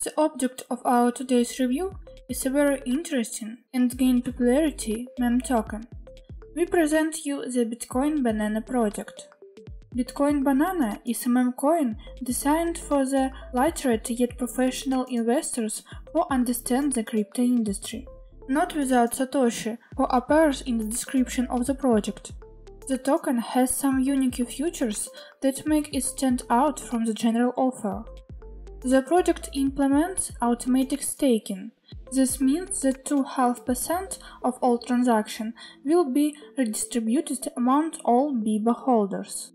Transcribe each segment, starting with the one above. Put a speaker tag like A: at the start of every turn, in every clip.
A: The object of our today's review is a very interesting and gained popularity meme token. We present you the Bitcoin Banana project. Bitcoin Banana is a meme coin designed for the literate yet professional investors who understand the crypto industry. Not without Satoshi, who appears in the description of the project. The token has some unique features that make it stand out from the general offer. The project implements automatic staking. This means that 2.5% of all transactions will be redistributed among all BIBA holders.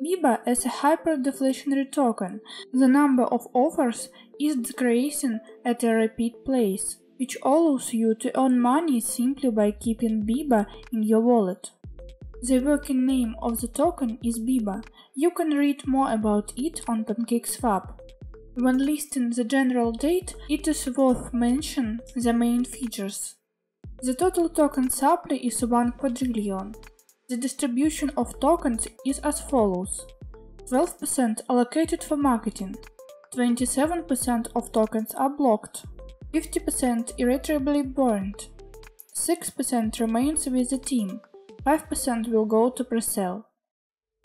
A: BIBA is a hyperdeflationary token. The number of offers is decreasing at a rapid pace, which allows you to earn money simply by keeping BIBA in your wallet. The working name of the token is BIBA. You can read more about it on PancakeSwap. When listing the general date, it is worth mentioning the main features. The total token supply is 1 quadrillion. The distribution of tokens is as follows. 12% allocated for marketing, 27% of tokens are blocked, 50% irretrievably burned, 6% remains with the team, 5% will go to pre-sale.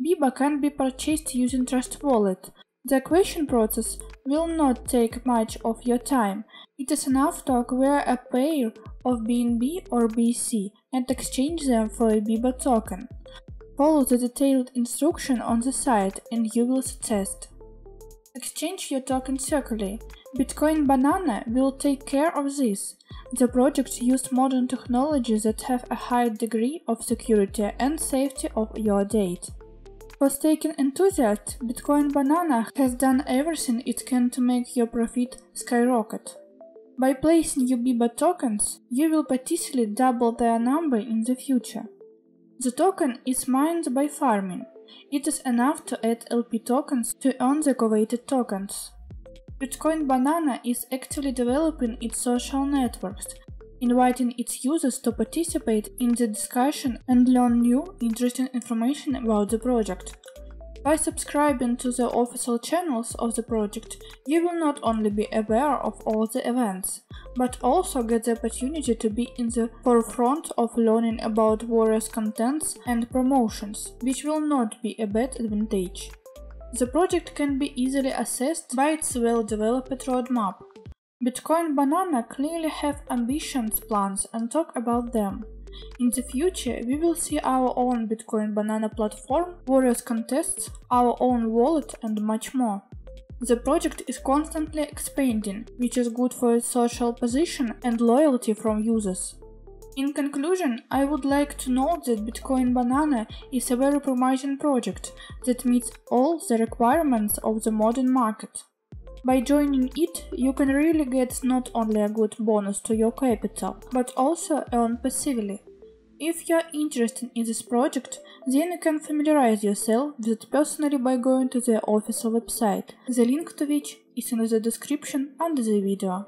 A: BIBA can be purchased using Trust Wallet. The acquisition process will not take much of your time. It is enough to acquire a pair of BNB or BC and exchange them for a BIBA token. Follow the detailed instruction on the site and you will succeed. Exchange your token securely. Bitcoin Banana will take care of this. The project used modern technologies that have a high degree of security and safety of your data. For staking enthusiasts, Bitcoin Banana has done everything it can to make your profit skyrocket. By placing your BIBA tokens, you will potentially double their number in the future. The token is mined by farming. It is enough to add LP tokens to earn the coveted tokens. Bitcoin Banana is actively developing its social networks, inviting its users to participate in the discussion and learn new, interesting information about the project. By subscribing to the official channels of the project, you will not only be aware of all the events, but also get the opportunity to be in the forefront of learning about various contents and promotions, which will not be a bad advantage. The project can be easily assessed by its well-developed roadmap. Bitcoin Banana clearly have ambitious plans and talk about them. In the future, we will see our own Bitcoin Banana platform, various contests, our own wallet and much more. The project is constantly expanding, which is good for its social position and loyalty from users. In conclusion, I would like to note that Bitcoin Banana is a very promising project that meets all the requirements of the modern market. By joining it, you can really get not only a good bonus to your capital, but also earn passively. If you are interested in this project, then you can familiarize yourself with it personally by going to their official website, the link to which is in the description under the video.